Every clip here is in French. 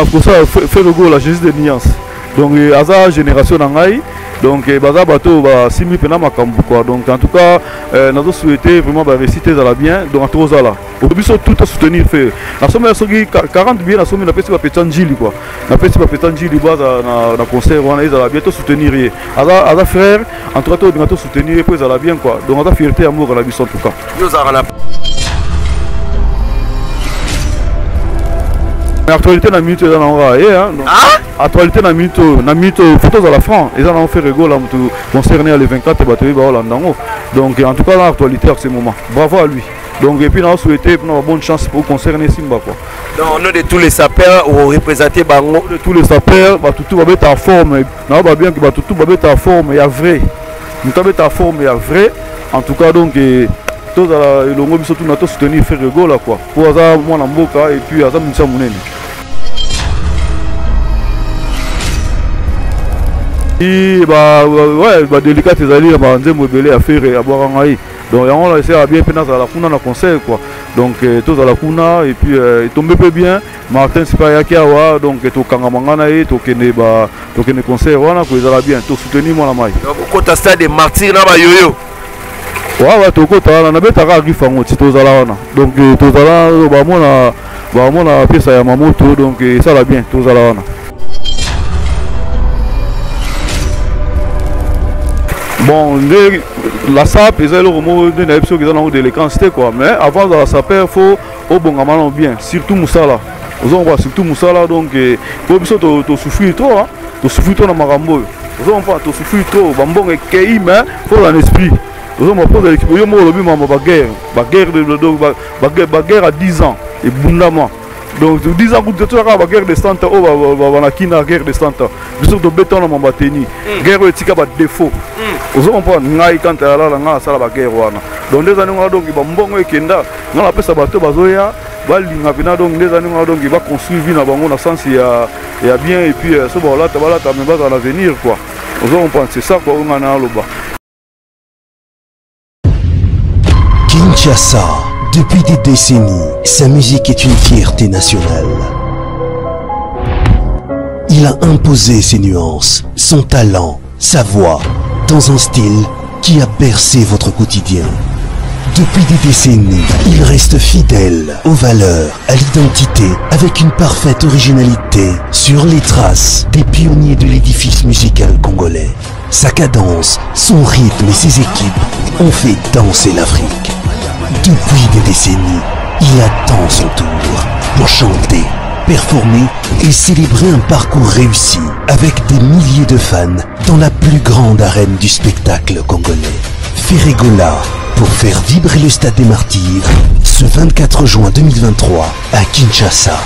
na kosala ferego la jésus de nuance donc aza génération na donc baza bato basimbi mpena quoi. Donc en tout cas nazo souhaité vraiment baréussite ezala bien donc tozala biso tout asoutenir fe nasomela soki 40 bien nasomi napesi bapeta njili quoi. Napesi bapeta njili baza na concert wana ezala bien tosoutenir ye aza frère en tout cas tolinga tosoutenir ye mpo ezala bien quoi. Donc aza fierté ya mboka na biso en tout cas actualité na minute eza nango kaka ye actualité na minute oyo na minute oyo fo tozala franc eza nango fe rigola moto concerné ya le 24 bato oyo baolanda yango donc en tout cas na actualité à ce moment. Bravo à lui. Donc et puis na souhaité na bonne chance pour concerner simba quoi. Donc au nom de tous les sapeurs représenté bango de tous les sapeurs bato tu babeta forme. Na babien ke bato tu babeta forme ya vrai. Abeta forme ya vrai. En tout cas donc tozala elongo biso tuna tosoutenir fe rigola quoi. Po aza mwana mboka et puis aza monisa monene. Badelikate ezali banzembo ebele ya fere abwaka ngai. Donc yango na esala bien mpe nazala kuna na conseil quoi. Donc tozala kuna et puis etombe mpe bien. Martin sipa ayaki awa donc tokangama nga na ye tokende tokende conseil wana ko ezala bien. Tosoutenir mwana mai okota stade martyr na bayoyo wawa yango ti tozala wana. Donc tozala bamona bamona pesa ya mamoto donc esala bien tozala wana. Bon la sap eza eloko moko nde nayebi soki eza nango déléquence te quoi. Mais avant ozala saper fo obongama nango bien surtout mosala. Ozompa surtout mosala donc po biso tosouffrir trop tosouffrir trop na makambo oyo. Ozompa tosouffrir trop. Bambongo ekei mais fo ozala na esprit ozala yo moko olobi mama baguerre à 10 ans ebundama donc 10 ans kutu tozaka baguerre de cent ans. Oyo banaki na guerre de cent ans. Biso tobeta na mamba teni guerre oyo etika badéfaut ozo comprendre ngai kanta yalala ngai nasala baguerre wana. Donc nde donc bambongo ekenda ngai napesa bato bazoya balinga mpena donc nde ezali ngai donc baconstruire vie na bango na sens ya, ya bien. Et puis so balata balata me bazala na venir quoi. C'est ça quoi oyo ngai nayaloba Kinshasa, depuis des décennies, sa musique est une fierté nationale. Il a imposé ses nuances, son talent, sa voix, dans un style qui a bercé votre quotidien. Depuis des décennies, il reste fidèle aux valeurs, à l'identité, avec une parfaite originalité sur les traces des pionniers de l'édifice musical congolais. Sa cadence, son rythme et ses équipes ont fait danser l'Afrique. Depuis des décennies, il attend son tour pour chanter, performer et célébrer un parcours réussi avec des milliers de fans dans la plus grande arène du spectacle congolais. Ferregola pour faire vibrer le stade des martyrs ce 24 juin 2023 à Kinshasa.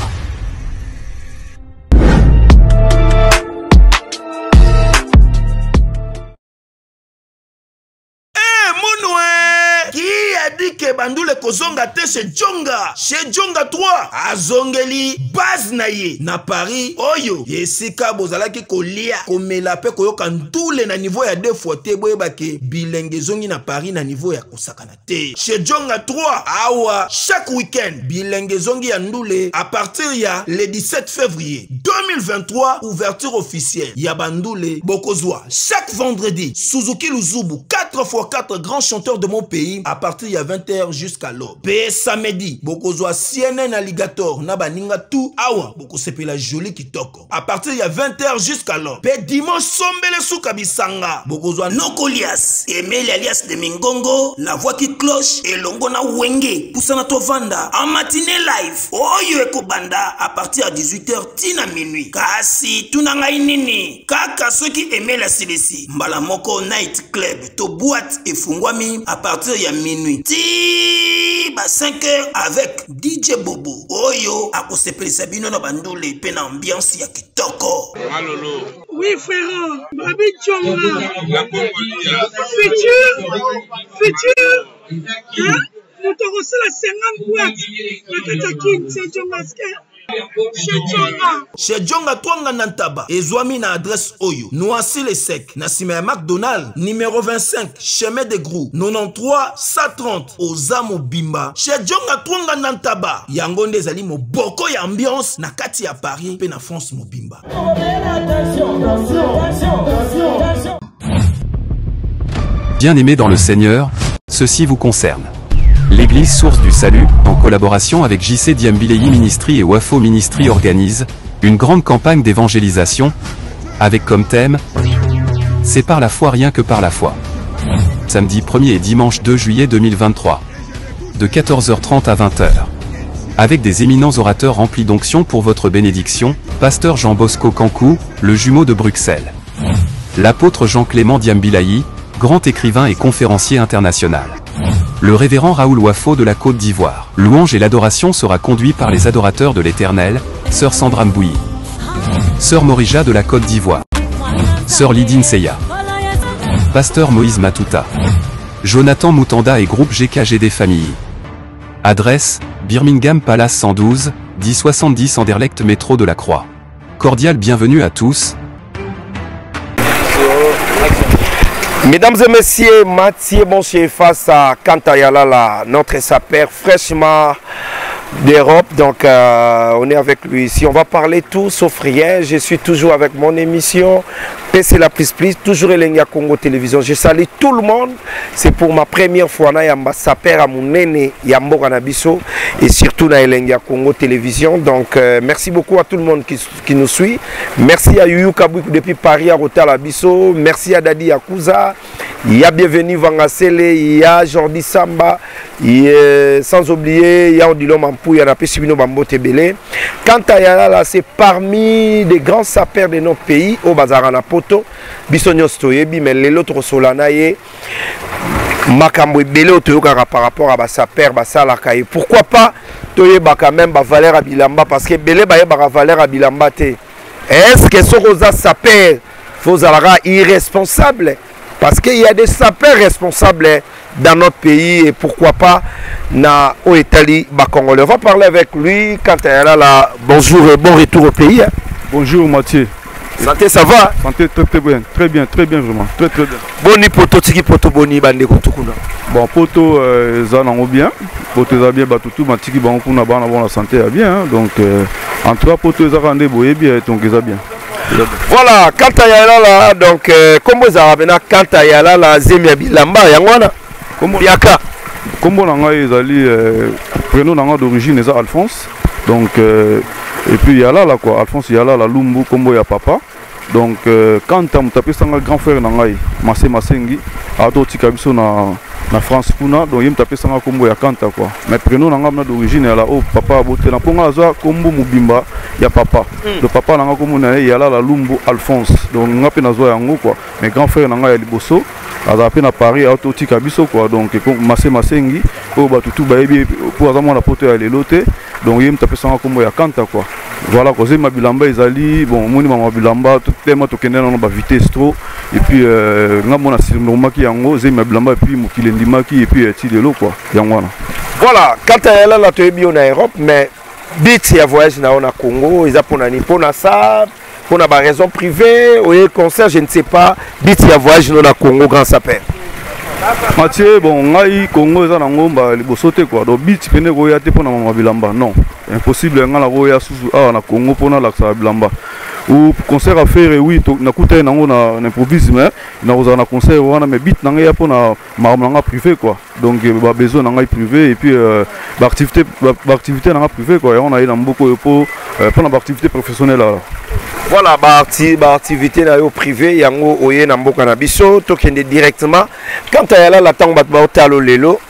Kozonga te chez jonga chez jonga 3 azongeli base na ye. Na paris oyo esika bozalaki kolia komela mpe koyoka ntule na nivo ya deux fois te boyebake bilenge ezongi na paris na nivo ya kosakana te. Chez jonga 3 awa chaque week-end bilenge ezongi ya ndule a partir ya le 17 février 2023 ouverture officielle. Ya bandule bokozwa. Chaque vendredi suzuki luzubu 4 x 4 grands chanteurs de mon pays à partir ya 20h jusqu'à l'aube. Mpe samedi bokozwa cnn alligator na baninga tu awa bokosepela joli kitoko à partir ya 20h jusqu'à l'aube. Mpe dimanche sombele suka bisanga bokozwa nokolias emeli alias de mingongo la voix qui cloche elongo na wenge pusana tovanda. En matinée live oyo ekobanda à partir ya 18h tina minui kasi tuna ngai nini kaka soki emeli asilisi mbala moko night club to boîte efungwami à partir ya minui ti ba 5 heures avec dj bobo. Oyo akosepelisa bino na bandule mpe na ambiance ya kitoko. Malolo. Oui, frère, Babi Tchonga, futur, futur, hein? moto akosala 50 boîte na kati ya kini se jongaske Chez Jonga. twanga na ntaba ezwami na oyo noisi le sec na nsima ya macdonald numero 25 chemin de grou 93 130 oza mobimba chez jonga twanga na ntaba yango nde ezali moboko ya ambiance na kati ya paris mpe na france mobimba Bien-aimés dans le Seigneur, ceci vous concerne. L'Église Source du Salut, en collaboration avec JC Diambilei Ministry et Wafo Ministry organise une grande campagne d'évangélisation avec comme thème C'est par la foi rien que par la foi. Samedi 1er et dimanche 2 juillet 2023. De 14h30 à 20h. Avec des éminents orateurs remplis d'onction pour votre bénédiction, Pasteur Jean Bosco Cancou, le jumeau de Bruxelles. L'apôtre Jean-Clément Diambilaï, grand écrivain et conférencier international. Le révérend Raoul Wafo de la Côte d'Ivoire. Louange et l'adoration sera conduit par les adorateurs de l'Éternel, Sœur Sandra Mbouyi, Sœur Morija de la Côte d'Ivoire, Sœur Lydine Seya, Pasteur Moïse Matuta, Jonathan Moutanda et groupe GKGD Famille. Adresse, Birmingham Palace 112, 1070 Anderlecht Métro de la Croix. Cordial bienvenue à tous, Mesdames et messieurs, Mathieu Boncher face à Kantayalala, notre sapeur fraîchement d'Europe. Donc, euh, on est avec lui ici. On va parler tout sauf rien. Je suis toujours avec mon émission PC La Plus Plus, toujours Elenga Congo Télévision. Je salue tout le monde. C'est pour ma première fois na yamba sapeur à mon nene Yambo Kanabiso et surtout na Elenga Congo Télévision. Donc, euh, merci beaucoup à tout le monde qui, qui nous suit. Merci à Yuyu Kabouik depuis Paris à Rotal Abisso. Merci à Dadi Yakuza. Il y a bienvenue Vangasele, il y a Jordi Samba, il a, sans oublier, il y a Odilo Mampou, il y a Napesibino Bambo Tebele. Quant à Yala, là, c'est parmi les grands sapeurs de notre pays, au Bazarana Poto, Bissonio Stoyebi, mais les autres Solanaye, makambo ebele oyo toyokaka par rapport à basaper basalaka ye. Pourquoi pas toyebaka même bavaleur ya bilamba parce que ebele bayebaka valeur ya bilamba te. Est ce que soki oza saper fozalaka irresponsable parce qu'il y a des sapeurs responsables dans notre pays et pourquoi pas na au Italie Congolais. On va parler avec lui quand elle est là. Bonjour et bon retour au pays. hein. Bonjour Mathieu. Santé, ça va? Santé très très bien, très bien, très bien vraiment, très très bien. Boni poto tiki poto boni bande kutukuna. Bon, poto euh, eza nango bien, poto eza bien batutu matiki bango kuna bana bona santé ya bien, hein. donc euh, en tout cas poto nde boyebi eh, donc bien. voilà kanta ya elala donc euh, nkombo ezalaka mpena kanta ya elala zemi ya bilamba yango wana yaka. Nkombo na ngai ezali euh, prénom na ngai d'origine eza alphonse. Donc euh, epuis yalala quoi. Alphonse yalala lumbu nkombo ya papa. Donc kanta moto apesanga grand frère na ngai mase masengi atotika biso na na france kuna donc ye moto apesanga kombo ya kanta quoi. Mais prénom na ngai mna d'origine yala oyo papa abotela mpo ngai azwa kombo mobimba ya papa. Donc papa na ngai kombo na ye yalala lumbu alphonse. Donc ngai mpe nazwa yango quoi. Mais grand frère na ngai ya liboso azala na paris auto otika biso quoi. Donc eko- mase masengi oyo bato tu bayebi mpo aza mwana poto ya donc ya kanta quoi. Voilà kozema bilamba ezali bon omoni mama bilamba tema tokende nano bavitesse trop. Et puis euh, nga mona sinomaki yango zema bilamba et puis mokili endimaki et puis ti lelo quoi yango Voilà, est là, tu es bien en Europe, mais bit ya voyage na na Congo, na ça, pour na ba raison privée, ou concert, je ne sais pas, bit ya voyage na Congo grand sapeur. mathieu bon ngai congo eza nango mba liboso te quoi. Donc bit pene koya te mpona mama bilamba non. Impossible ngai nakoya susu awa na congo mpona alakisaka bilamba ou concert à faire oui to- nakuta ye nango na, improvisme nakozala na concert wana mais bit na ngai ya mpona makambo na ngai privé quoi. Donc eh, babesoin na ngai privé et puis euh, baactivité ba- baactivité na ngai privé quoi. Yango naye na mboka oyo mpo euh, mpona baactivité professionnelle ala Voilà, ba acti- ba activité na yo privé, yango oye na mboka na biso, tokende directement. Quand elle est là, la tango bat ba otalo lelo,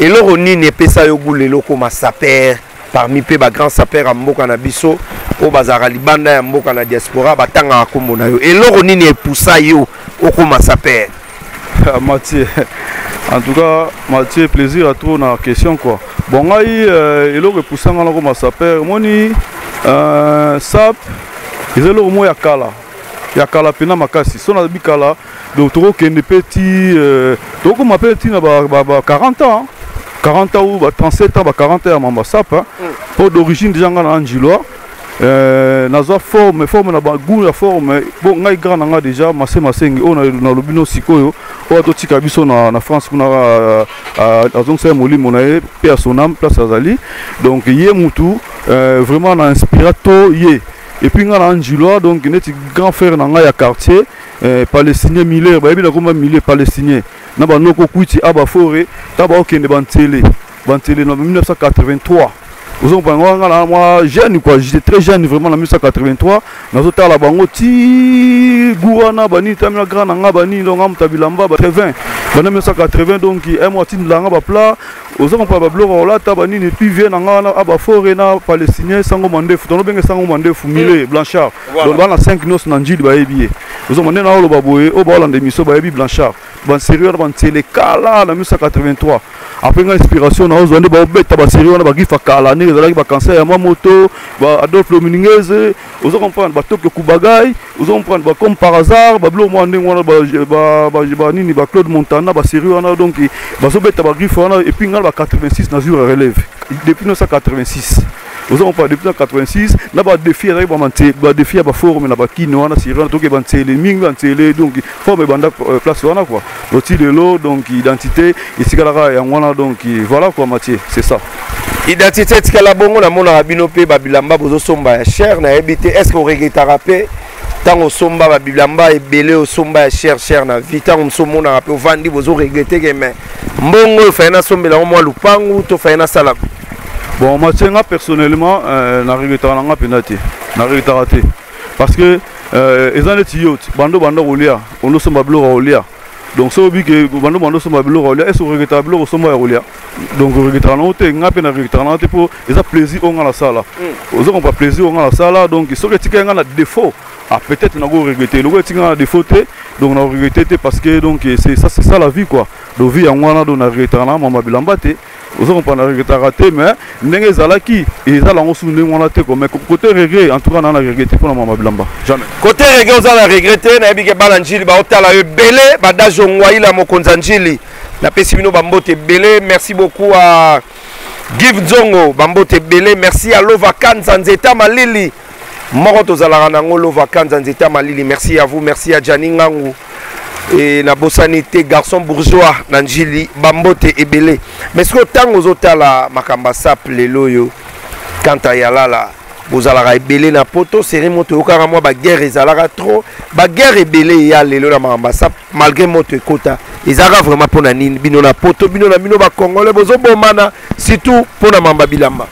et loro nini epesa yo goût lelo comme sapeur, parmi pe ba grand sapeur ya mboka na biso, o bazara libanda ya mboka na diaspora, batanga kombo na yo. Et loro nini epusa yo okoma sapeur. Ah, Mathieu. En tout cas, Mathieu, plaisir à trop na question quoi. Bon, ngai euh, eloko epusanga nako masaper omoni euh, sap eza eloko moko ya kala ya kala mpena makasi so nabi kala donc tokokende mpe ti euh, tokokoma mpe ntina ba, ba, ba 40 ans. 40 ans ou ba 37 ans ba 40 ans ya mamba sap hein. mpo d'origine déjà na angilois euh, forme forme na bagout ya forme bon ngai grand na déjà mase masenge oyo na- nalobi no sikoyo oyo atotika biso na, france kuna uh, uh, azongisaya molimo na ye mpe ya sonam place azali. Donc ye mutu euh, vraiment na inspira to ye epuis ngai na njilwa donc neti grand frère na ngai ya quartier. euh, palestinien miller bayebi nakoma miller palestinien. Na banoko kwiti abafore ta baokende bantele. Bantele na 1983 mwa jeune quoi. J'étais très jeune vraiment na 1983 nazotala bango ti gu wana banini tamina grand na nga banini donc ya bilamba ba 80 bana 1980 donc un mois tindilanga baplat comprendre babiloko olata banini puis vie na nga wana abafore na palestinien sango mandefu. Tonobenge sango mandefu mile blanchard. Donc bana 5 nyonso na njili bayebi ye. Ozoma nde na oloba boye oyo baolanda émission bayebi blanchard. Baserie wana bantele kala na 1983 après nga inspiration na ozwa nde baobeta baserie wana bagifa kala ndenge ezalaki bacancer ya mwa moto ba adolphe lominingese oza comprendre batokyo kubagai oza comprendre ba comme par hasard babiloko mwa ndenge wana ba- ba- ba- banini baclaude montana baserie wana donc bazobeta bagrife wana epuis nga na ba 86 na jour ya relève depuis 1986 oza comprendre depuis 1986 na badefi ezalaki bamante- badefi ya baforme na bakine wana toke bantsele donc forme ebanda euh, place wana quoi oti lelo yango wana donc voilà quoi mathieu c'est ça. Identité etikala bongo namonaka bino mpe babilamba bozosomba ya cher nayebi te est ce que oregretaka mpe ntango osomba babilamba ebele osomba ya cher cher na vie ntango mosu omonaka mpe ovandi bozoregreteke me mbongo oyo faye nasombela ngo mwa lupangu to faye nasala bon mathieu nga personnellement euh, na nga mpenza te naregretaka te parce que euh, eza neti yo ti bando banda kolia ondosomba biloko kolia donc soki obi ke bando bando osomba biloko ya kolia est ce oregretaka biloko osomba ya kolia donc oregretaka nango te nga mpe naregretaka nango te mpo eza plaisir oyo nga nasala oza kompa plaisir oyo nga nasala donc soki etikali nga na défaut. Ah peut-être nako regrette loko etikali nga na défaut te donc na regrette te parce que donc c'est ça c'est ça la vie quoi. Donc vie yango wana donc na regretaka na mama bilamba te oza komprendre na regretaka te mais ndenge ezalaki ezala yango su ndenge wana te mais côté regret en tout cas na na regrette mpona mama bilamba jamais. Kote rege oza na regrete nayebi ke bana njili baotala yo ebele badage ongwaila mokonzi ya njili. Napesi bino bambote ebele merci beaucoup à give nzongo bambote ebele merci à lova kanza nzeta malili. Moko tozalaka nango lova kanza nzeta malili merci à vous merci à jani ngangu e nabosani te garçon bourgeois na njili bambote ebele. Mais soki ntango ozotala makambo ya sap lelo oyo kanta ya lala bozalaka ebele na poto seri moto oyokaka mwa baguerre ezalaka trop. Baguerre ebele eya lelo na makambo ya sap malgré moto ekota ezalaka vraiment mpo na nini? Bino na poto bino na bino bakongole bozobomana surtout mpo na makambo ya bilamba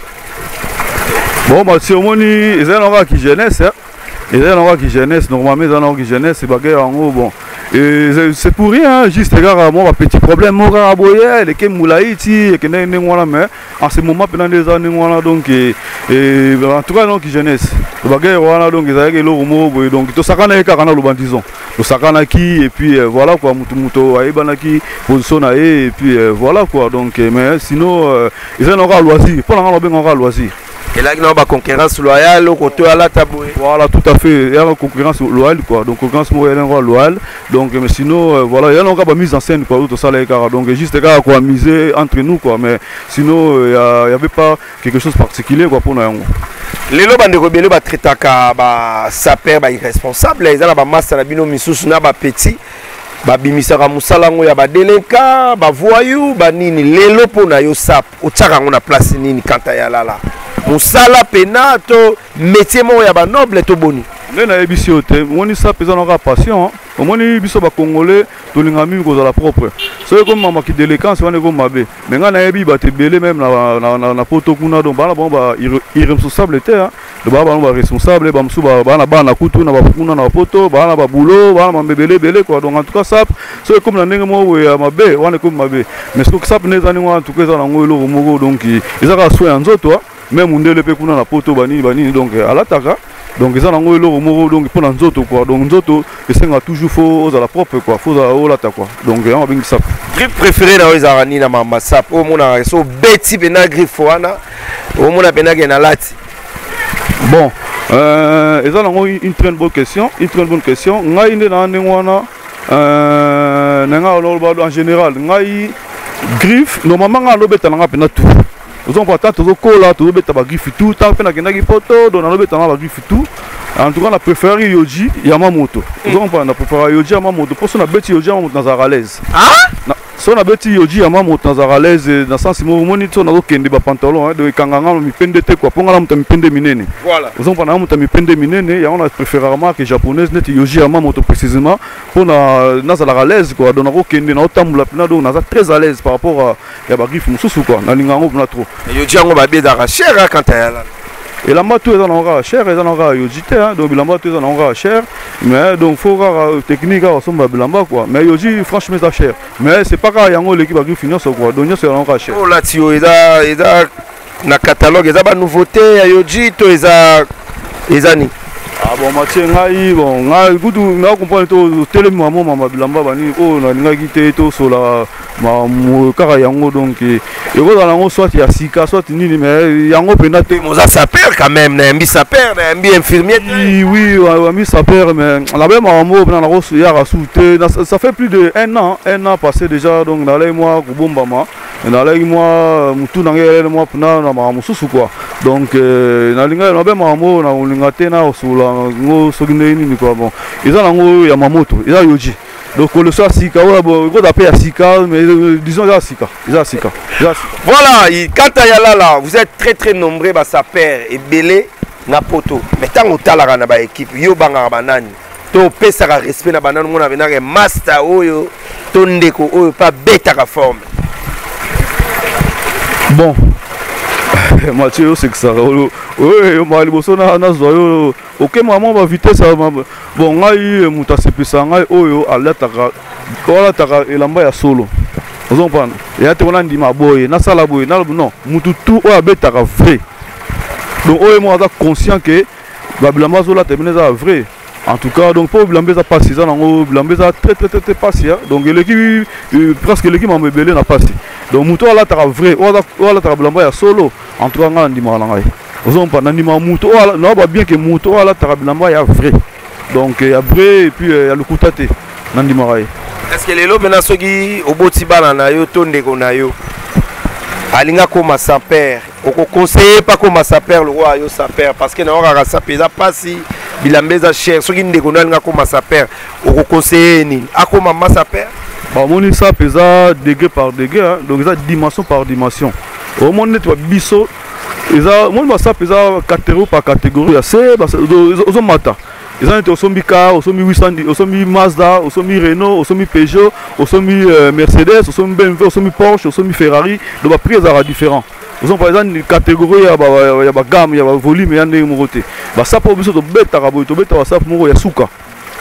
bon mathieu omoni ezali nango kaka jeunesse hein. ezali nango kaka jeunesse normalement ezali nango ki jeunesse bagere yango bon. C'est- pour rien juste kaka mwa bapetit problème moko kaka boye eleke molai ti ekendeki ndenge wana mais en ce moment mpena nde eza ndenge wana donc en tout cas donc jeunesse. Bagere wana donc ezalaki eloko moko boye donc tosakanaki kaka na loba disons. Tosakanaki et puis euh, voilà quoi mutu mutu ayebanaki et puis euh, voilà quoi donc mais sinon ezali nango kaka loisir. Mpo na nga nabengaka loisir elaki nao baconcurrence loyale okoto alata boye Voilà, tout à fait. Il y a une concurrence loyale, quoi. Donc, concurrence moyenne, loyale. Donc, mais sinon, euh, voilà, il y a encore mise en scène, quoi. Tout ça, les gars. Donc, juste, gars, quoi, miser entre nous, quoi. Mais sinon, euh, il n'y avait pas quelque chose de particulier, quoi, pour nous. lelo bandeko ebele batraitaka basaper bairresponsable eza na bamasa na bino misusu na bapeti babimisaka mosala yango ya badelinka bavoyu banini lelo mpo na yo sap otiaka yango na place nini kanta ya lala mosala pena to métier moko ya banoble to boni nde nayebisi yo te omoni sape eza naka passion hein. omoni biso bacongolais tolinga mingi kozala propre soki ekomamaki déléquence wana eko mabe me ngai nayebi bato ebele meme na, na, na, na poto kuna donc bana bango ba irre- irresponsable te hein. bana bango baresponsable bamosusu ba- bana na kutu na bakuna na bapoto bana babulo bana bamebele ebele quoi donc en tout cas sap soki ekomi na ndenge moko boye mabe wana ekomi mabe mais soki sap nde eza en tout cas eza nango donc eza kaka ya nzoto hein. Même ndele mpe kuna na poto banini banini donc alataka donc eza nango eloko moko donc mpo na nzoto quoi. Donc nzoto esengaka toujours fo ozala propre quoi. Fo ozala olata quoi. Donc yango abengi sape griffe préféré na ezalaka nini na oyo omonaka so obeti mpena griffe wana omona mpenake na lati bon euh, eza nango une très bonne question une très bonne question. Ngai nde na ndenge wana euh, na ngai oloba en général. Ngai griffe normalement ngai alobeta mpena tout tozomvoa ntan tozokola tozobeta bagriffe tu ntan mpe nakendaki poto don nalobetanga bagriffe tu en tout cas na préféré yoji ya mamoto ozompa na préféré yoji ya mamoto mpo so nabeti yoji ya mamoto nazalaka à l'aise Na- so nabeti yoji ya mamoto nazalaka à l'aise na sensi moko omoni so nazokende bapantalon donc ekanganga na mipende te kua mpo nga na moto ya mipende minene Voilà. ozompa na moto ya mipende minene yango na préférera marque japonaise neti yoji ya mamoto précisément mpo na nazalaka à l'aise quoi donc nakokende naotambola mpena donc naza très à l'aise par rapport à ya bagriffe mosusu quoi nalinga yango mpena trop yoji yango babedaka cher kanta ya lala elamba to eza nango kaka cher nango kaka yoji te hein, donc bilamba to eza nango kaka cher. Mais donc faut kaka technique kaka osomba bilamba quoi. Mais yoji franchement eza cher. Mais c'est pas kaka yango eleki bagriffe nyonso quoi? Donc eza nango kaka cher. Olati oyo eza eza na catalogue eza banouveauté ya yoji to eza eza nini ah bon matie ngai bon ngai kutu nakomprendre to otelemi mamo mama bilamba banini oyo nalingaki te tosola kaka yango donc ekozala yango soit ya sika soit nini mais yango mpenza te moza saper quand même nayambi saper nayambi infirmier te Oui, wami saper, mais la même maman, on a reçu hier à souter. Ça fait plus de un an, un an passé déjà, donc dans les mois, Kubombama, dans les mois, Moutou Nangé, moi, Puna, na maman Moussou, quoi. Donc, euh, na linga, na même maman, na lingate, na osula, ngo, sogine, ni quoi, bon. Ils ont un Yamamoto, ils ont Yoji. Donc, le soir, Sika, ouais, bon, il faut appeler à Sika, mais euh, disons, Sika, Sika, voilà ya lala vous êtes très très nombreux basaper ebele na poto. Mais ntango otalaka na baekipe yo obangaka banani. To opesaka respect na banani mona benaka master oyo to ndeko oyo mpe abetaka forme. Bon. Mathieu osekisaka oyo maa liboso na- nazwa yo okemaka mwa bavitese bon ngai eh, moto asepelisa ngai oyo alataka alataka elamba ya solo. Ozompana eya te wana ndima boye nasala boye non mutu tu oyo abetaka vrai. Donc oyo moko aza conscient ke babilamba azolata ebene eza vrai. En tout cas donc mpo bilamba pasi eza nango très très très pasi donc eleki euh, presque eleki mambo ebele na pasi. Donc moto oyo alataka vrai oyo alataka bilamba solo. En tout cas ozompa nandimaka moto oyo ala- naoba bien ke moto oyo alataka bilamba ya vrai. Donc eh, ya vrai et puis eh, ya lokuta te nandimaka ye que lelo mpena soki oboti bana na yo to ndeko na yo alingi akóma saper okokonseye mpe akóma saper lokola yo saper parce que nango kaka saper eza mpasi bilamba eza cher soki ndeko na yo alingi akóma saper okokonseye ye nini? Akóma ma saper bamoni sape eza degré par degré hein, donc eza dimension par dimension. Omoni neti babiso eza omoni basape eza catégorie par catégorie ya se ozomata eza neti osombi car osombi 800 osombi mazda osombi renault osombi peugeot osombi euh, mercedes osombi bmv osombi porsche osombi ferrari donc baprix ezalaka différent ozompa eza catégorie ya ba- ya bagame ya bavolume ya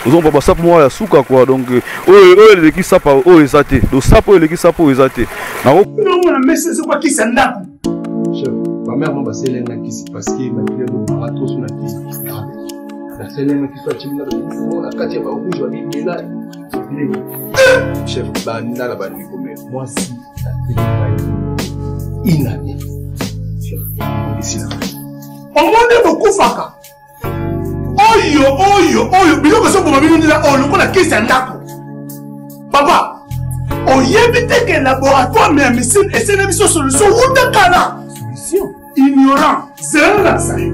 ozompa quoi donc eh, oyo première mo baselengakisi parceke makilelo maratroso na te baselengakisi aciminaa kati ya barouge babibela chef bandala bandeko me mwasi inane omoni bokufaka oyo oyo oyo. Biloko soboma bino ndila oyo lokola kisi ya ndako papa oyebi teke laboratoire mais ya misine esene biso solution. Wuta kala solution. Ignorant zelelakisa yo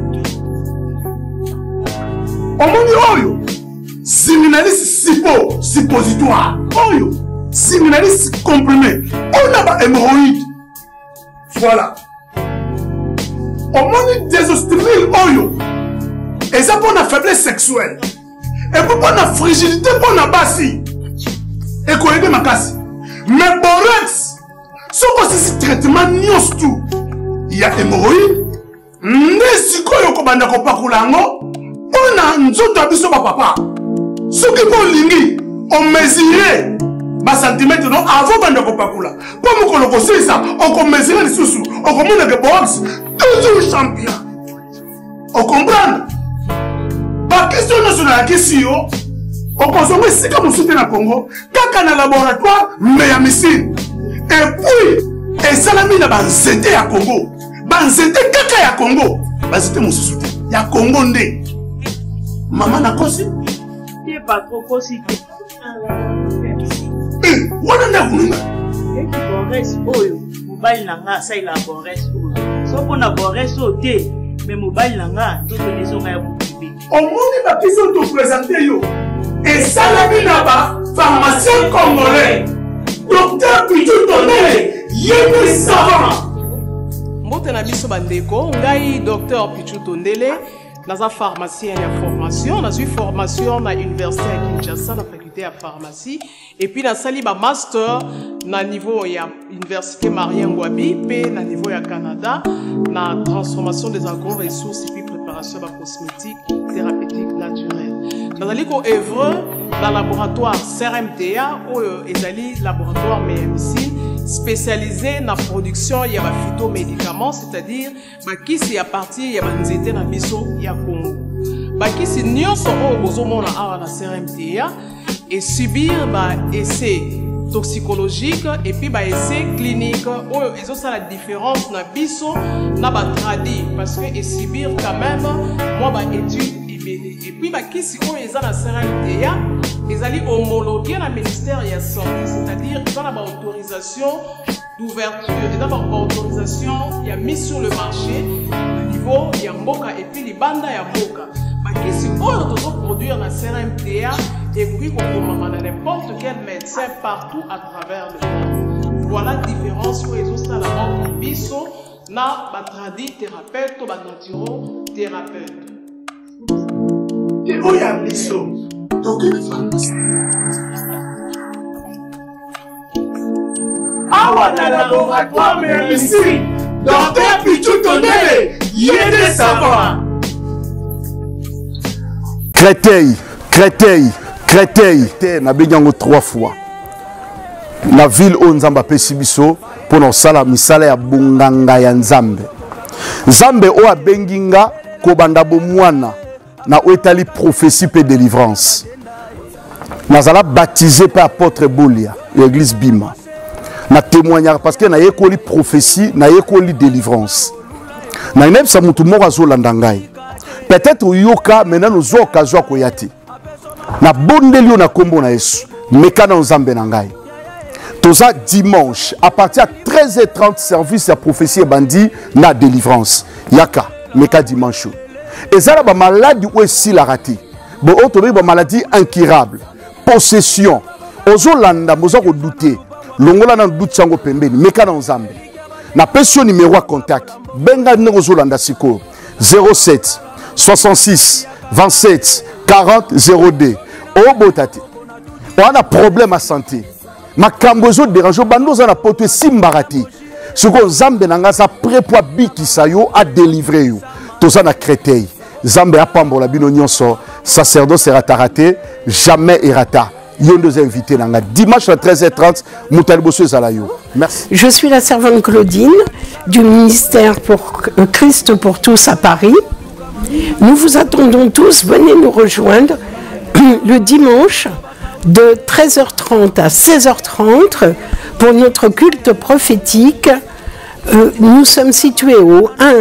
omoni oyo siminalisi sipo suppositoire oyo siminalisi comprimé oyo na bahemoroïde voilà. Omoni désostrimile oyo eza mpo na faiblesse sexuelle epo mpo na frigidité mpo na basi ekoyede makasi mais borex soki osisi traitement nyonso tu ya hémoroïde nde sikoyo okobanda kopakola yango mpo na nzoto ya biso bapapa soki mpo olingi omesure basantimetre no avant banda kopakola mpo mokolo kosilisa okomesure lisusu okomonake box toujours champion. Okomprendre bakestio nyonso nayakisi yo okozonga esika mosusu te na congo. Kaka na laboratoire me ya misine epuis esalami na banzete ya congo banzete kaka ya congo. Banzete mosusu te. Ya congo nde. Mama nakosi Ye. Eh, wana nde akununga Eki Boris oyo mobali na nga asalela bores oyo. So mpona bores oyo te me mobali na nga nzoto ezonga ya mokibe omoni bakisi oyo topresente yo. Esalami na bapharmacien congolais. Docteur pitu tonele yemi savant mbote na biso bandeko ngai docteur pichu tondele naza pharmacien ya formation nazwi formation na université ya kinshasa na faculté ya pharmacie. Epuis nasali bamaster na niveau ya université marien ngwabi mpe na niveau ya canada na transformation des agro ressources epuis préparation ya bacosmétique thérapeutique naturelle nazali koevre na laboratoire crmta oyo ezali laboratoire mmc spécialisé na production ya baphytomédicament c'est-à-dire bakisi ya partir ya banzete na biso ya congo. Bakisi nyonso oyo bozomona awa na crmta esubir baessai toxicologique epuis baessai clinique. Oyo ezosala différence na biso na batradi parce que esubir quand même mwa baétude ebele epuis bakisi oyo eza na crmta ezali homologué na ministère ya santé c'est-à-dire eza na baautorisation d'ouverture eza baautorisation ya mise sur le marché na niveau ya mboka epuis libanda ya mboka. Bakisi oyo tozoproduire na crmta ekoki n'importe quel médecin partout à travers le monde. Voilà différence oyo ezosala entre biso na thérapeute to banaturo-thérapeute oyo ya biso awa na laboratoire ya misiri docteur pichu tondele yede savant créteil créteil créteil. Te nabengi yango trois fois. Na ville oyo nzambe apesi biso mpona kosala misala ya bonganga ya nzambe. Nzambe oyo abengi nga kobanda bomwana na oyo etali prophétie mpe délivrance nazala baptisé mpe apôtre bolia ya église bima. Na témoignaka parce que nayekoli prophétie nayekoli délivrance. Nayebisa motu moko azolanda ngai peut-être oyoka maintenant ozwa occasion ya koya te nabondeli yo na nkombo na yesu meka na nzambe na ngai. Toza dimanche à partir ya 13h30 service ya prophétie ebandi na délivrance. Yaka meka dimanche oyo eza na bamaladi oyo esilaka te bo oyo tobengi bamaladi incurable possession. Ozolanda moza kodute longola na dute yango pembeni. Meka na nzambe. Napesi yo nimero ya contact. Benga ndenge ozolanda sikoyo. 07 66 27 40 02 obota te. Oza na problème ya santé. Makambo ezoderange. Obanda oza na poto esimbaka te. Sikoyo nzambe na ngai aza prêt mpo abikisa yo adelivre yo. Toza na créteil. Nzambe apambola bino nyonso sacerdoce erataka te jamais erata yo nde oza invité na nga dimanche na 13h30 moto ya liboso ezala yo. Merci. Je suis la servante Claudine du ministère pour euh, Christ pour tous à Paris. Nous vous attendons tous, venez nous rejoindre le dimanche de 13h30 à 16h30 pour notre culte prophétique. Euh, nous sommes situés au 1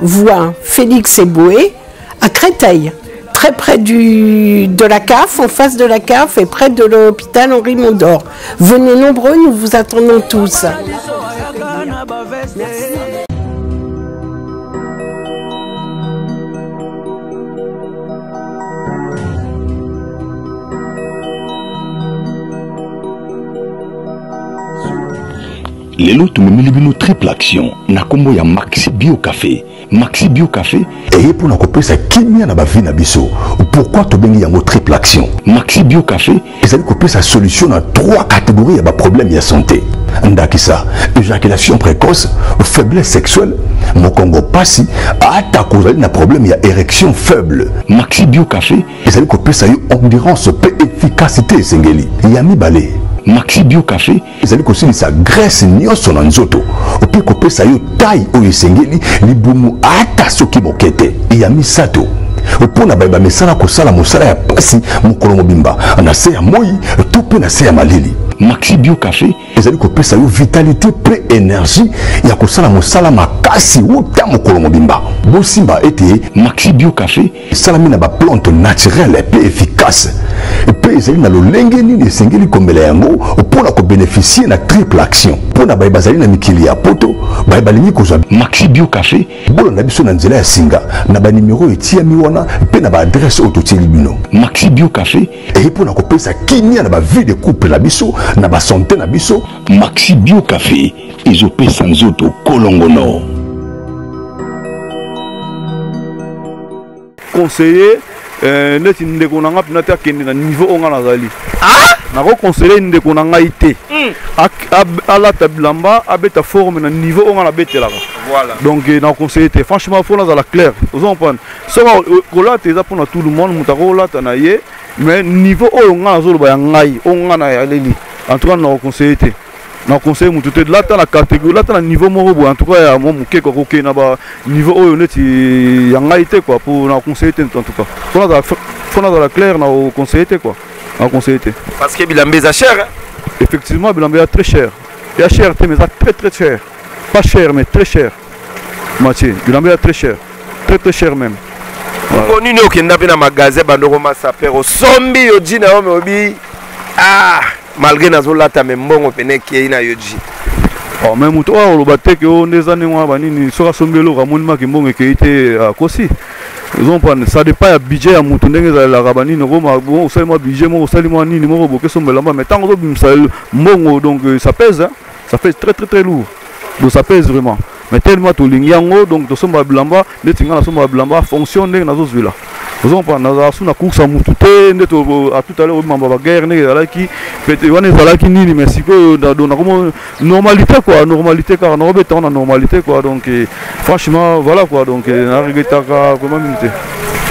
voie Félix Eboué à Créteil, très près du, de la CAF, en face de la CAF et près de l'hôpital Henri Mondor. Venez nombreux, nous vous attendons tous. Lelo tumemeli bino triple action na nkombo ya maxi bio café. Maxi bio café eye mpona kopesa kimia na bavi na biso pourkui tobengi yango triple action maxi bio café. Ezali kopesa solution na trois catégorie ya baproblème ya santé. Ndakisa éjaculation précoce faiblesse sexuelle mokongo pasi ata kozali na problème ya érection faible. Maxi bio café. Ezali kopesa yo endurance mpe efficacité esengeli ya mibale maxi bio café. Ezali kosilisa graisse nyonso na nzoto. Mpe kopesa yo tai oyo esengeli libumu ata soki moke te ya misato mpo na bayeba misala kosala mosala ya pasi mokolo mobimba. Na se ya moi to mpe na se ya malili. Maxi bio café. Ezali kopesa yo vitalité mpe énergie ya kosala mosala makasi wuta mokolo mobimba. Bosimba ete maxi bio café. esalami na baplante naturele mpe efficace. Mpe ezali na lolenge nini esengeli komela yango mpona kobénéficie na triple action. Mpona baye bazali na mikili ya poto baye balingi kozwa maxi bio café. Bolanda biso na nzela ya singa na banimero etiami wana mpe na baadrese oyo totieli bino. Maxi bio café eye mpona kopesa kimia na bavie de couple na biso na basante na biso. Maxi bio café ezopesa nzoto kolongono. Conseiller euh, neti ndeko na nga mpena te akende na niveau oyo nga nazali. Nakoconseille ndeko na ngai te. Ab- alata bilamba abeta forme na niveau oyo nga nabetelaka. Donc eh, nakoconseille te. Franchement fo nazala clair. Oza comprendre soki kolata eza mpona tout le monde moto akolata na ye mais niveau oyo nga nazoloba ya ngai oyo nga nayaleli. En tout cas nakoconseille te nakonseille motu te lata na catégorie lata na niveau moko boye en tout cas ya mwa moke kwa kokei na baniveau oyo neti ya ngai te quoi po nakonseille te en tout cas. Fo nazala fo nazala clair na koconseille te quoi. Nakonseille te parce que bilamba eza cher hein? effectivement bilamba eza très cher. Eza cher te mais eza très très cher. Pas cher mais très cher. Mathieu bilamba eza très cher. Très très cher même. Mpo nini okenda mpe na magasin bandoko masaper osombi yo ji na yo me obi. Ah malgré nazolata me mbongo pene ekei na yo ji Oh, me moto oyo te ke oyo nde eza ndenge wana banini soki asombi eloko amoni maki akosi ozompane ça dépend ya budget ya moto ndenge ezalelaka banini osali mwa budget moko osali mwa nini moko boke sombelamba mais ntango ozobimisa mbongo donc euh, ça pèse hein? ça pèse très très très lourd. Donc ça pèse vraiment. Mais tellement tolingi yango donc tosomba bilamba neti nga nasomba bilamba fonction ndenge nazozwela ozompana nazala su na course ya motu tout à l'heure obimamba baguerre ndenge ezalaki wana ezalaki nini mais sikoyo nakomo normalité quoi normalité kaka nakobetanga na normalité quoi donc franchement voilà quoi donc naregretaka vraiment mingi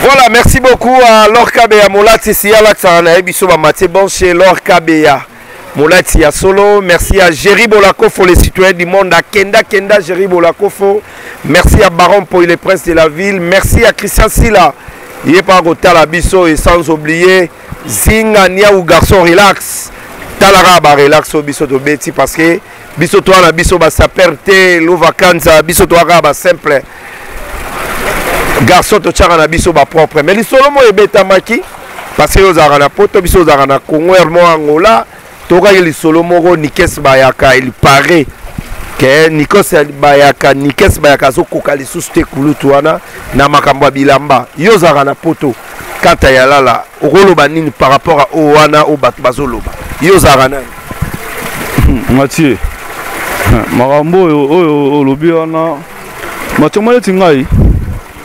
voilà merci beaucoup à lor kabeya molatisi alakisaka na ye biso bamatie bon chez lor kabeya molati ya solo merci à Jerry Bolakofo les citoyens du monde à Kenda Kenda Jerry Bolakofo merci à Baron Poy le prince de la ville merci à Christian Silla il est pas kotala biso et sans oublier Zinga Niaou garçon relax. Talaka ba relax o biso tobeti parce que biso to wana biso basaper te lo vacanza biso to kaka ba simple. Garçon totyaka na biso bapropre mais lisolo moko ebetamaki parce que ozalaka na poto biso ozalaka na congo hermo angola tokaki lisolo moko nikes bayaka paraît ke nikos bayaka nikes bayaka azokoka lisusu te kulutu na makambo ya bilamba. Yo ozalaka na poto kata ya lala okoloba par rapport a oyo wana oyo bato bazoloba? Yo ozalaka nani mathieu makambo oyo oyo olobi wana mathieu neti ngai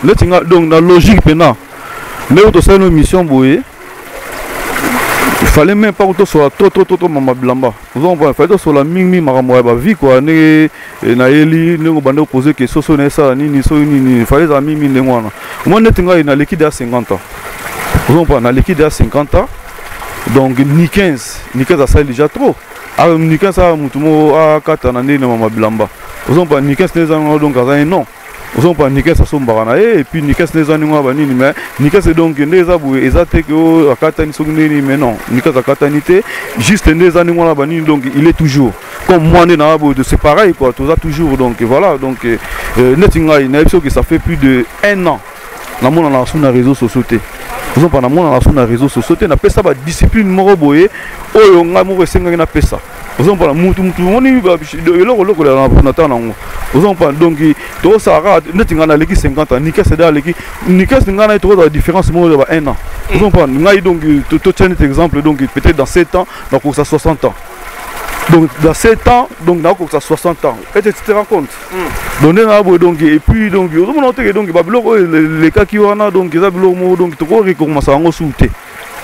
neti ngai donc na logique mpena ndenge tosali no mission boye fallait même pas tosola to to to to mama bilamba. Ozompa fallait tosola mingi makambo ya bavie kua ndenge nayeli ndenge obande opose so na esala nini so nini fallait ezala mingi ndenge wana moi neti ngai naleki deya 50 ans. Ozompa naleki deya 50 ans. Donc ni 15 ni 15 asali déjà trop. Ni 15 aa motu moko akata na ndenge na mama bilamba. Ozompa ni 15 nde ezango donc azali non ozompa nikese asombaka na ye epuis nikese nde eza ndenge wana banini mais nikese donc nde eza boye eza te ke oyo akatani soki mais non nikese akatani te juste nde eza ndenge wana banini donc il est toujours. Comme moi nde naa boye c'est pareil quoi toza toujours donc voilà donc euh, neti ngai nayebi soki ça fait plus de un an namonana su na réseau sociaux te. Ozompa namonana su na réseau sociaux te. Napesa badiscipline moko boye. Oyo ngai moko esengaki napesa ozompa na mutu mutu. Omoni eloko eloko na ntango nango. Ozompa donc tokosalaka neti ngai naleki 50 ans. Nikese de aleki. Nikese ngai naye tokozala différence moko ba 1 an. Ozompa ngai donc totia neti exemple donc peut-être dans 7 ans nakokisa 60 ans donc dans 7 ans donc nakokisa 60 ans ete tu te rends compte donc nde na boye donc et puis donc ozomona oteke donc babiloko oyo elekaki wana donc eza biloko moko donc tokorekomasa yango su te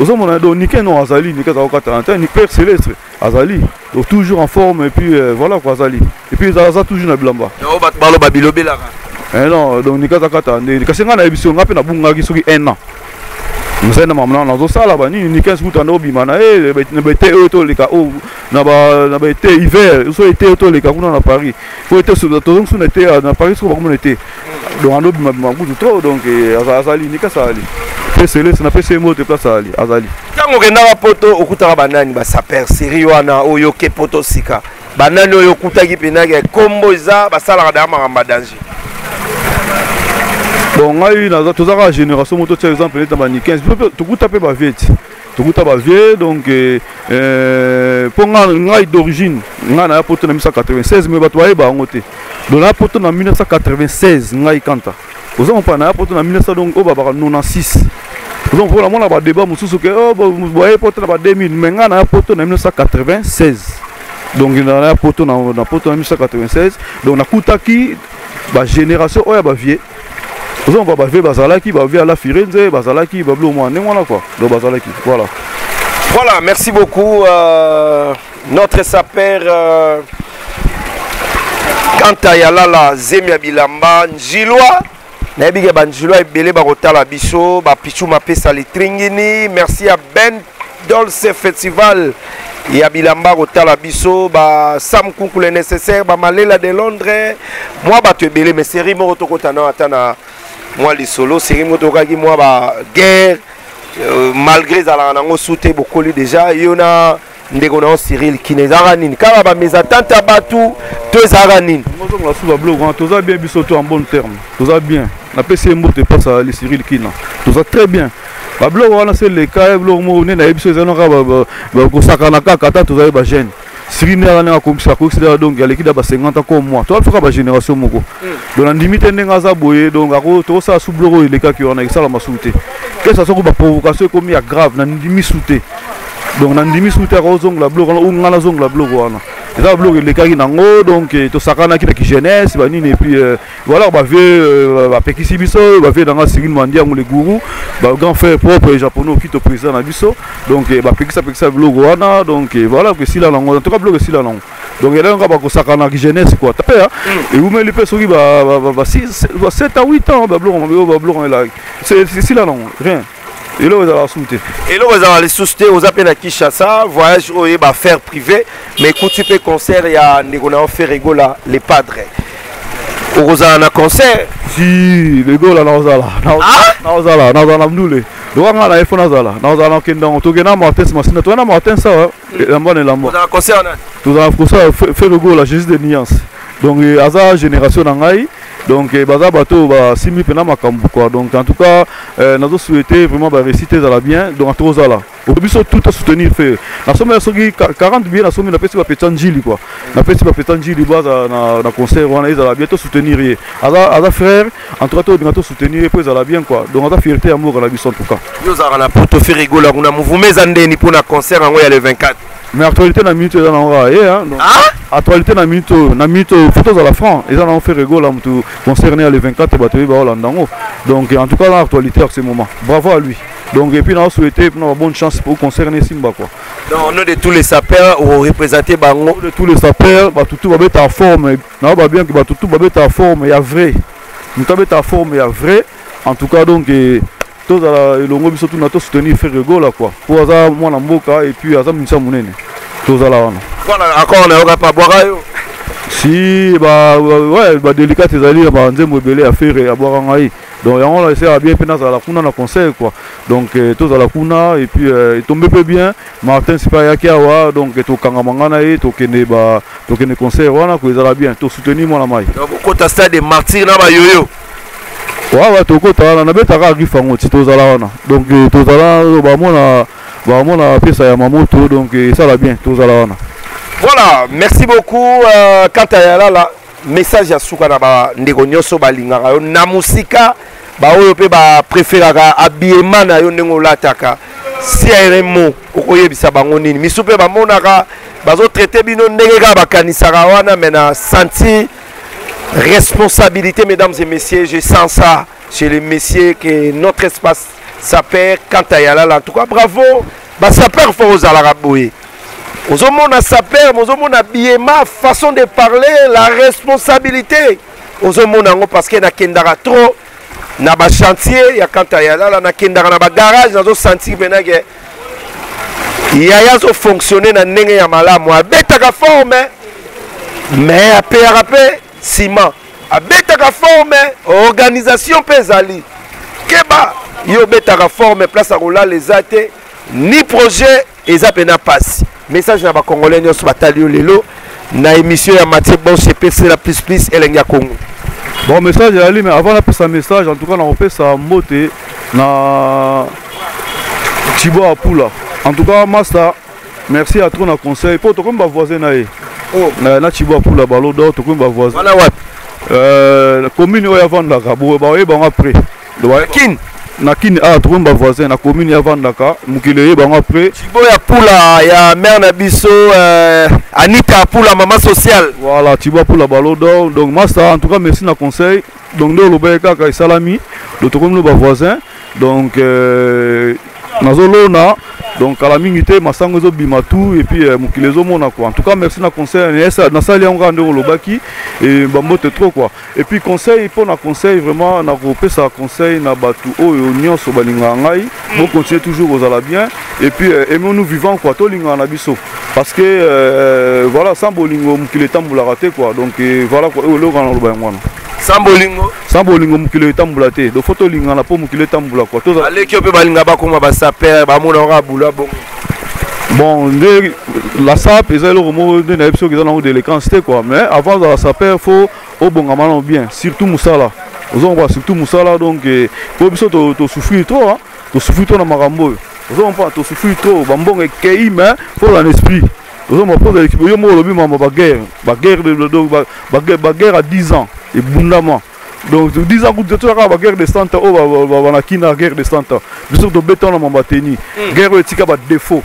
ozomona donc nike non azali nike aza kokata na père célestre azali donc toujours en forme et puis euh, voilà quoi azali et puis aza toujours na bilamba bato baloba bilobelaka eh non donc nike aza kata kasi ngai nayebi so ngai mpe nabungaki soki un an mosali na mama nazosala banini nike kuta nde obima na ye na bete oyo toleka. Na baete hiver so ete oyo toleka kuna na paris. Po ete tozongi suna ete na paris soko bakomona ete donc ando obimabima kutu trop donc azali nike azali mpe selese napesi ye moto place azali azali. Ntango okendaka poto okutaka banani basaper série wana oyo oke poto sika. Banani oyo okutaki mpenaki kombo eza basalaka daya makambo ya danger bon ngai tozaka génération moto tia exemple neti na bani 15 tokuta mpe bavie ti tokuta bavie donc mpo ngai d'origine ngai naya poto na 1996 me bato bayeba yango te. Donc naya poto na 1996 ngai kanta. Oza mopa naya poto na 1900 donc oyo babaka 96 oza mpo namona badébat mosusu ke boye poto na ba 2000 me ngai naya poto na 1996 donc naya poto na poto na 1996 donc nakutaki bagénération oyo ya bavie ozomba bavie bazalaki bavie ala firenze bazalaki babilo mwa ndenge wana quoi donc bazalaki voilà Voilà, merci beaucoup. euh, notre saper euh, Kanta Yalala Zemia Bilamba Njilwa. nayebi ke banjilo ebele bakotala biso bapichu mapesa litringini merci ya ben dolce festival ya bilamba kotala biso basam kunkule nécessaire bamalela de londres mwa bato ebele mais série moko tokota nao ata na mwa lisolo moko tokaki mwa baguerre Euh, malgré ezalaka nango su te bokoli déjà. Yo na ndeko na yo cyril kine ezalaka nini kaka bamésatante ya bato to ezalaka nini ozongola su toza bien biso to en bon terme. Toza bien. Napesi ye mbote epasa le cyril kina. Toza très bien. Babiloko wana se leka biloko moko nde nayebi biso eza naka kosakana kaka siri nde aka ndenge akomisa akokisi daka donc aleki da ba 50 ans comme moi. Toafika bagénération moko? Donc nandimi te ndenge aza boye donc tokosala su biloko oyo elekaki wana esalama su te kesa soko baprovocation ekomi ya grave nandimi su te donc nandimi su te akozongola biloko wana ou ngai nazongola biloko wana eza biloko elekaki nango donc tosakanaki na kijeunesse banini epuis voilà bavie bapekisi biso bavie nanga sirine mandi yango le gourou bagrand frère propre japonais oki to président na biso donc bapekisapekisa biloko wana donc voilà esila nango en tout cas biloko esila nango donc elenge bakosakana na kijeunesse quoi tape ewumeli mpe soki ba 7 à 8 ans babiloko elaki esila nango rien eloko ezalaka su te eloko ezalaka lisusu te oza mpe na kinshasa voyage oyo oyeba affaire privé. Mais ekuti mpe concert ya ndeko na yo fer egola le padre okozala na concert? Si legola naozala naozala naozala na mdule loka ngai na ye fo nazala naozala nakende yango tokenda martin masina toyena martin sawa elamba na elamba tozala kosala fer egola jésus de nuance donc aza génération na ngai donc baza bato basimbi mpena makambo quoi. Donc en tout cas nazo souhaite vraiment baréussite ezala bien donc tozala biso tout a soutenir fe nasombi soki 40 bie nasombi napesi bapeta njili quoi. Napesi bapeta njili baza na concert wana ezala bien to soutenir ye aza frère en tout cas tolinga to soutenir ye mpo ezala bien quoi. Donc aza fierté ya mboka na biso en tout cas. Yo ozalaka na poto ferigola kuna mouvement eza ndeni mpona concert yango ya le 24 mais actualité na minute eza nango kaka ye actualité na minute oyo na minute oyo fo tozala franc eza nango fe regola motu concerné ya le 24 bato oyebi baolanda yango donc en tout cas na actualité à ce moment. Bravo à lui. Donc et puis na souhaité na bonne chance pour concerner simba quoi. Donc au nom de tous les sapeurs représenté bango de tous les sapeurs batutu babeta forme. Na babien ke batutu babeta forme ya vrai. Moto abeta forme ya vrai. En tout cas donc tozala elongo biso tuna tosoutenir fe regola quoi. Mpo aza mwana mboka et puis aza minisa monene. Tozala wana. Encore nayoka mpe abwaka yo. Si badélicate ezali na banzembo ebele ya fere abwaka ngai. Donc yango na esala bien mpe nazala kuna na conseil quoi. Donc tozala kuna et puis etombe mpe bien. Martin sipe ayaki awa donc tokangama ngai na ye tokende tokende conseil wana ko ezala bien. Tosoutenir mwana mai. Okota stade martyr na bayoyo wawa tokota wana nabetaka arife yango ti tozala wana. Donc tozala bamona bamona pesa ya mamoto donc esala bien tozala wana. Voilà merci beaucoup euh, kanta ya lala message ya suka na bandeko nyonso balingaka yo. Na mosika baoyo mpe bapréféraka habillement na yo ndenge olataka. Crmo okoyebisa bango nini. Misu mpe bamonaka bazotraite bino ndenge kaka bakanisaka wana me na sentir responsabilité mesdames et messieurs je sens ça chez les messieurs que notre espace saper kanta ya lala en tout cas bravo. Basaper fo ozalaka boye ozomona saper ozomona biema façon de parler la responsabilité. Ozomona yango parce que nakendaka trop. Na bachantier ya kanta ya lala nakendaka na bagarage nazosentir mpena ke yaya azofonctionne na ndenge ya malamu abetaka forme mais apeyaka mpe nsima. Abetaka forme organisation mpe ezali. Keba yo obetaka forme place ya kolala eza te. Ni projet eza mpena mpasi. Message na bacongolais nyonso batali yo lelo. Na émission ya matie boshe epesela plus plus elenge ya congo. Bon message ezali mais avant napesa message en tout cas nakopesa mbote na tibo apula en tout cas master merci à trop na conseil. Mpo tokomi bavoisin na ye na na cibo apula balo dor tokomi bavoisin wapi commune oyo avandaka boye baoyebango apres kini na kini awa tokomi bavoisin na commune avandaka mokili oyebango apres cibo ya pula ya mare na biso euh, anita apula mama sociale. Voilà cibo apula balo dor donc master en tout cas merci na conseil. Donc nde oloba ye kaka esalami do tokomi no bavoisin donc euh, nazolona donc kala mingi te masango ezobima tout et puis euh, mokili ezomona quoi. En tout cas merci na conseil nasali yango kaka nde olobaki e bambote trop quoi. Et puis conseil mpo na conseil vraiment nakopesa conseil na bato oyo nyonso balingaka ngai bocontinue toujours kozala bien. Et puis euh, aimons nous vivant quoi tolingaka na biso. Parce que euh, voilà sans bolingo mokili etambolaka te quoi. Donc euh, voilà quoi. Oyo eloko na yango wana sans bolingo sans bolingo mokili etambola te. Do fo tolingana mpo mokili etambola quoi. Tozala aleki yo mpe balinga bakoma basaper bamonaka abula bongo. Bon nde la sap eza eloko moko nde nayebi soki eza nango déléquence te quoi? Mais avant ozala saper fo obongama nano bien surtout mosala. Ozompa surtout mosala donc po biso tosouffrir trop tosouffrir trop na makambo oyo. Ozompa tosouffrir trop bambongo ekei mais fo ozala na esprit ozompa poza yo moko olobi mama baguerre baguerre baguerre à 10 ans ebundama donc 10 ans kutu tozaka baguerre de cent ans oyo banaki na guerre de cent ans. Biso tobeta na guerre oyo etika badéfaut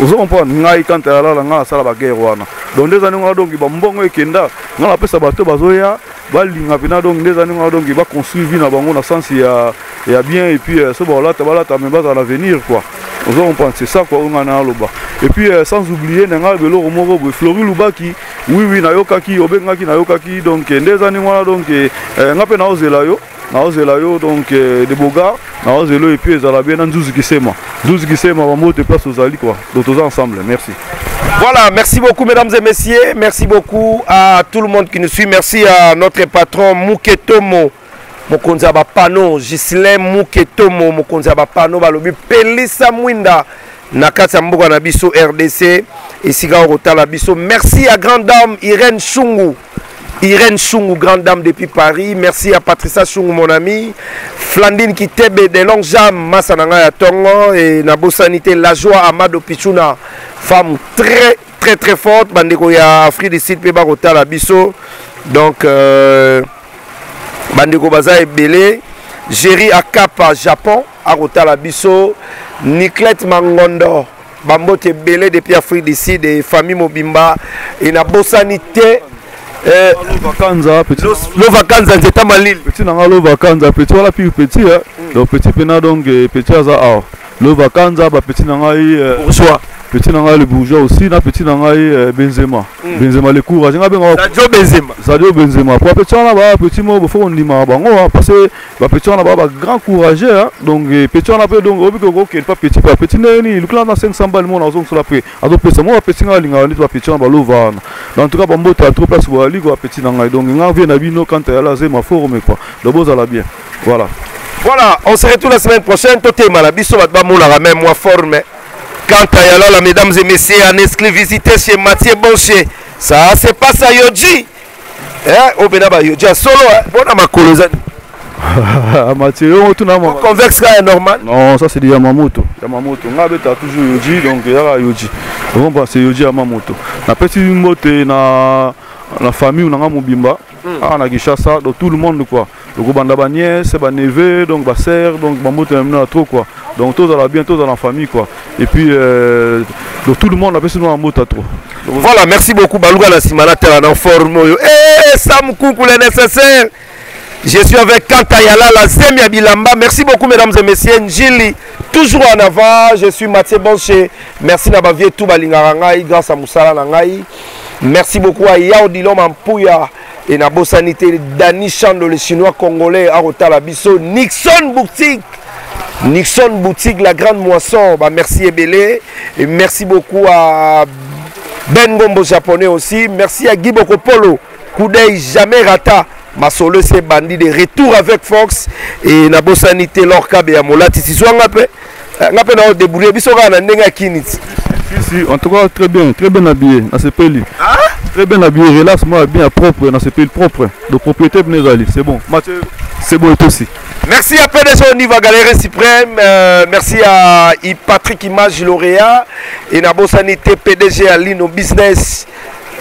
ozo comprendre ngai kanta yalala ngai nasala baguerre wana donc nde ezani wana donc bambongo ekenda ngai napesa bato bazoya balinga mpena donc nde ezani wana donc baconstruire vie na bango na sens ya, bien et puis so balata balata me bazala l'avenir quoi c'est ça quoi oyo ngai naloba et puis euh, sans oublier na ngai beloko moko boye flori lubaki oui oui nayokaki obengaki nayokaki donc nde ezani wana donc eh, nga mpe naozela yo naozela yo donc eh, de bogar naozela yo et puis ezala bien na nzuzu kisema. Bamote place quoi. Donc toza ensemble merci. Voilà, merci beaucoup mesdames et messieurs, merci beaucoup à tout le monde qui nous suit, merci à notre patron Mouketomo, mokonzi ya bapano, Gislain Mouketomo, mokonzi ya bapano, balobi Pelisa Mwinda, na kati ya mboka na biso RDC, esika okotala biso. Merci à grande dame Irène Chungu, Irène Chungu, grande dame depuis Paris. Merci à Patricia Chungu, mon ami. Flandine Kitebe, de longues jambes, Massananga ya Tongo. Et Nabo Sanité, la joie, Amado Pichuna. Femme très, très, très forte. Bandeko ya Afrique du Sud, Peba Kotala Biso. Donc, euh, Bandeko Baza Ebele. Jerry Akapa, Japon. Akotala Biso. Nicolette Mangondo. Bambote Ebele depuis Afrique du Sud. Et famille Mobimba. Et Nabo Sanité. Eh, vakanza petit lo vakanza nzeta malili petit nanga lo vakanza petit wana pire petit eh. donc petit pena donc petit aza awa lo vakanza bapetit na ngai bourgeois. petit na ngai le bourgeois aussi na petit na ngai benzema. Benzema le courage nga benga sadio benzema. Po bapetit wana baa petit mo bofo kondimaka bango parce que bapetit wana baa bagrand courageux donc petit wana mpe donc obi kokokende pa petit pa petit ndeni lukula na 500 bali mona azongisola mpe azopesa mo bapetit ngai alingaka neti bapetit wana balova wana en tout cas bambota trop place boali ko bapetit na ngai donc nga vie na bino kanta yala azema forme quoi. Donc bozala bien. Voilà Voilà, on se retrouve la semaine prochaine. Totema la biso bat bamoulaka même moi forme. Quant à Yalala, mesdames et messieurs, en exclusivité chez Mathieu Boncher. Ça se passe à Yoji. Eh, au Benaba Yoji, à solo, hein. Bon, à ma colosane. Mathieu, on tourne à moi. Convexe, là, normal. Non, ça c'est du Yamamoto. Yamamoto. On a toujours Yoji, donc il y a Yoji. On va c'est Yoji Yamamoto. Na petit mote na la famille nanga mobimba ah na Kinshasa donc tout le monde quoi donc banda ba nièce ba neveu donc ba sœur donc ba moto na trop quoi donc tous la bien tous dans la famille quoi et puis euh, donc tout le monde appelle nous en moto trop voilà merci beaucoup baluka na simana tela na forme oyo eh Sam Koukou le nécessaire je suis avec Kanta Yala, la Zemia Bilamba. Merci beaucoup, mesdames et messieurs. Njili, toujours en avant. Je suis Mathieu Bonché. Merci Nabavie Toubalingarangai, grâce à Moussala Nangai. Merci beaucoup à Yao Dilom et Nabo Sanité, Dani le chinois congolais, Arota Labiso, Nixon Boutique. Nixon Boutique, la grande moisson. Bah, merci Ebele. Et merci beaucoup à Ben Gombo japonais aussi. Merci à Guy Bokopolo. Coup d'œil jamais rata. Masolo c'est bandit de retour avec Fox et Nabo Sanité Lorca Beamolati. Si soit ngapé, ngapé na débrouiller biso kana ndenga. Si, si, en tout cas, très bien, très bien habillé, dans ce pays. Ah? Très bien habillé, relax, moi, bien propre, dans ce pays propre. De propriété, c'est bon. Mathieu, c'est bon aussi Merci à PDG au niveau Galerie Suprême. Euh, merci à Patrick Image lauréat et na Sanité PDG à Lino Business.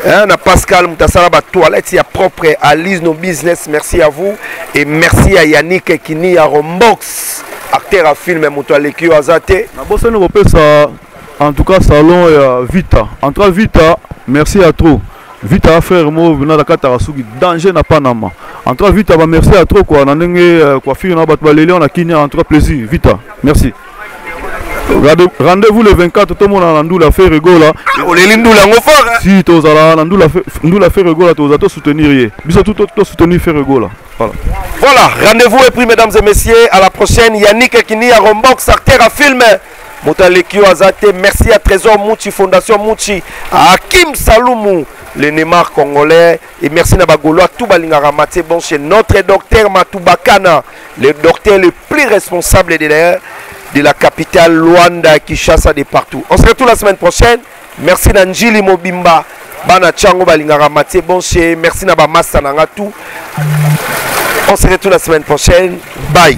Hein, na Pascal Moutasala ba toilette ya propre à Business. Merci à vous et merci à Yannick Kini à Rombox acteur à film moto aleki azate. nabosani kopesa en tout cas salon ya vita. Entre vita merci à trop. Vita affaire mo na kata suki danger na panama en tout cas vita ba merci à trop quoi. Na ndenge euh, coiffure na bato baleli na kini en tout cas plaisir. Vita merci. Rendez-vous le 24 tomona na ndula fe regola oleli ndula fort si tozala na ndula ndula fe regola tozala tosoutenir ye biso tu to- tosoutenir fe regola voilà. Voilà, rendez-vous est pris, mesdames et messieurs. À la prochaine. Yannick Kini à Rombox, acteur à film. Merci à Trésor Mouchi, Fondation à Hakim Saloumou, le Neymar congolais. Et merci à Bagolo, à tout Balinga Ramate, bon chez notre docteur Matoubakana, le docteur le plus responsable de la, de la capitale Luanda, Kinshasa, de partout. On se retrouve la semaine prochaine. Merci Nanjili Mobimba, Bana Chango Balinga Ramate, bon merci Bamassa Nangatou. On se retrouve la semaine prochaine. Bye.